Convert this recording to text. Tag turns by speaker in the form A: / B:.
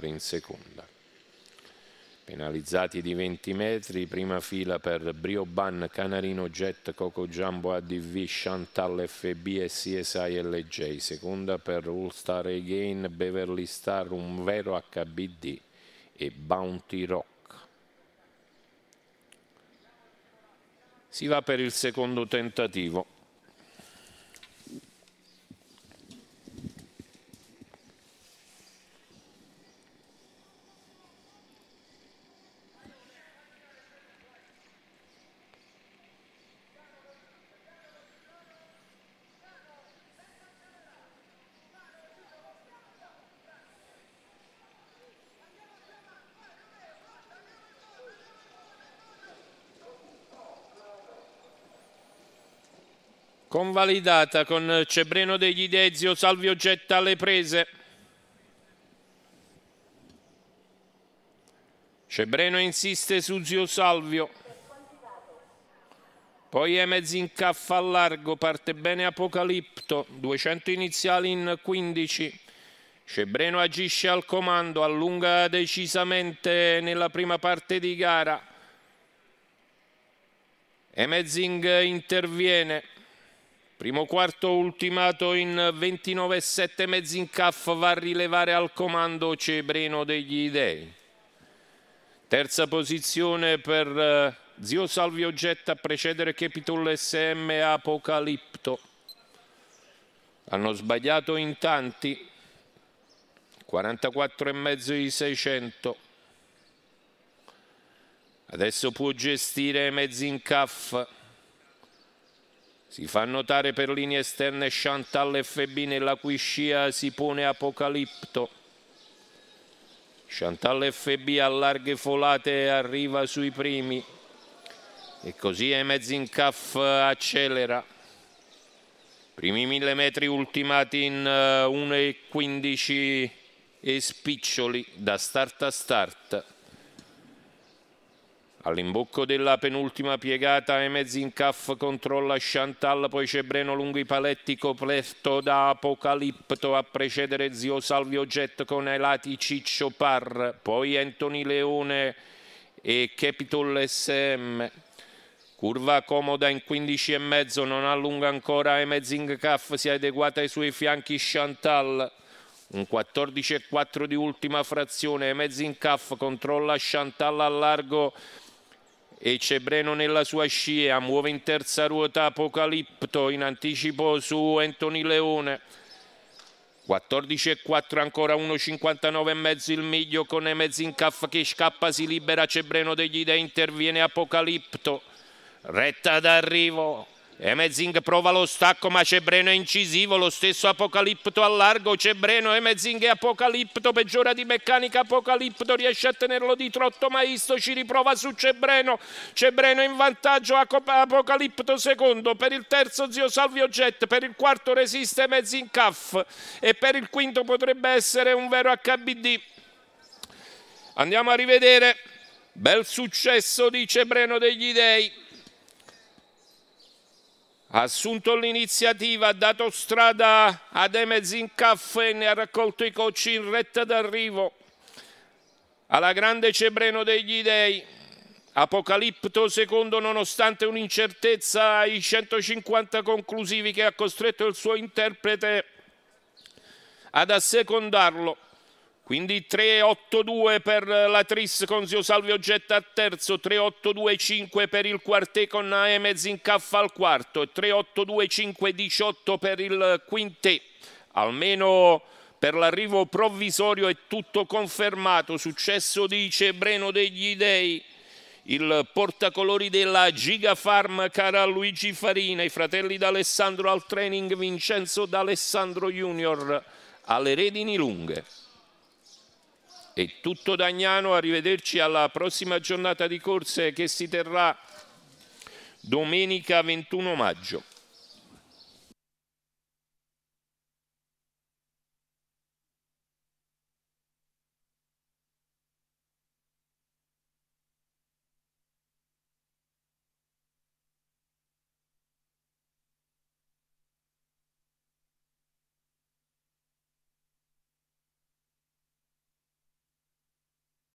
A: apre in seconda. Penalizzati di 20 metri, prima fila per Brioban, Canarino Jet, Coco Jumbo ADV, Chantal FB e CSI LJ, seconda per All Star Again, Beverly Star, un vero HBD e Bounty Rock. Si va per il secondo tentativo. Convalidata con Cebreno degli Dezio, Salvio getta alle prese. Cebreno insiste su Zio Salvio. Poi Emez incaffa a largo, parte bene Apocalipto, 200 iniziali in 15. Cebreno agisce al comando, allunga decisamente nella prima parte di gara. Emezing interviene. Primo quarto ultimato in 29,7 mezzi in CAF va a rilevare al comando Cebreno degli Dei. Terza posizione per uh, Zio Salvio Getta a precedere Capitol SM Apocalipto. Hanno sbagliato in tanti, 44,5 di 600. Adesso può gestire mezzi in CAF. Si fa notare per linee esterne Chantal FB nella cui scia si pone Apocalipto. Chantal FB a larghe folate arriva sui primi e così Emezin Caff accelera. Primi mille metri ultimati in 1,15 eh, e spiccioli da start a start. All'imbocco della penultima piegata Emez in caff controlla Chantal, poi c'è Breno lungo i paletti coperto da Apocalipto a precedere Zio Salvio Jet con ai lati Ciccio Par, poi Anthony Leone e Capitol SM. Curva comoda in 15 e mezzo, non allunga ancora Emezing Caff, si è adeguata ai suoi fianchi Chantal. Un 14,4 di ultima frazione, Emezing Caff controlla Chantal a largo e Cebreno nella sua scia, muove in terza ruota Apocalipto in anticipo su Anthony Leone. 14 e 4 ancora 1,59 e mezzo il miglio con Emezin Caff che scappa, si libera Cebreno degli Dei, interviene Apocalipto. Retta d'arrivo, Emezing prova lo stacco ma Cebreno è incisivo, lo stesso Apocalipto a largo, Cebreno, Emezing e Apocalipto, peggiora di meccanica. Apocalipto, riesce a tenerlo di trotto ma Isto ci riprova su Cebreno, Cebreno in vantaggio, Apocalipto secondo, per il terzo Zio Salvio Jet, per il quarto resiste Emezing Caff e per il quinto potrebbe essere un vero HBD. Andiamo a rivedere, bel successo di Cebreno degli Dei ha assunto l'iniziativa, ha dato strada ad Emezin Caffè, ne ha raccolto i cocci in retta d'arrivo alla grande Cebreno degli Dei. Apocalipto secondo nonostante un'incertezza ai 150 conclusivi che ha costretto il suo interprete ad assecondarlo. Quindi 3-8-2 per la Tris con Zio Salvio Getta a terzo, 3-8-2-5 per il quartet con Aemez in caffa al quarto e 3-8-2-5-18 per il quintet. Almeno per l'arrivo provvisorio è tutto confermato. Successo di Cebreno degli Dei, il portacolori della Giga Farm cara Luigi Farina, i fratelli d'Alessandro al training Vincenzo d'Alessandro Junior alle redini lunghe. È tutto Dagnano, arrivederci alla prossima giornata di corse che si terrà domenica 21 maggio.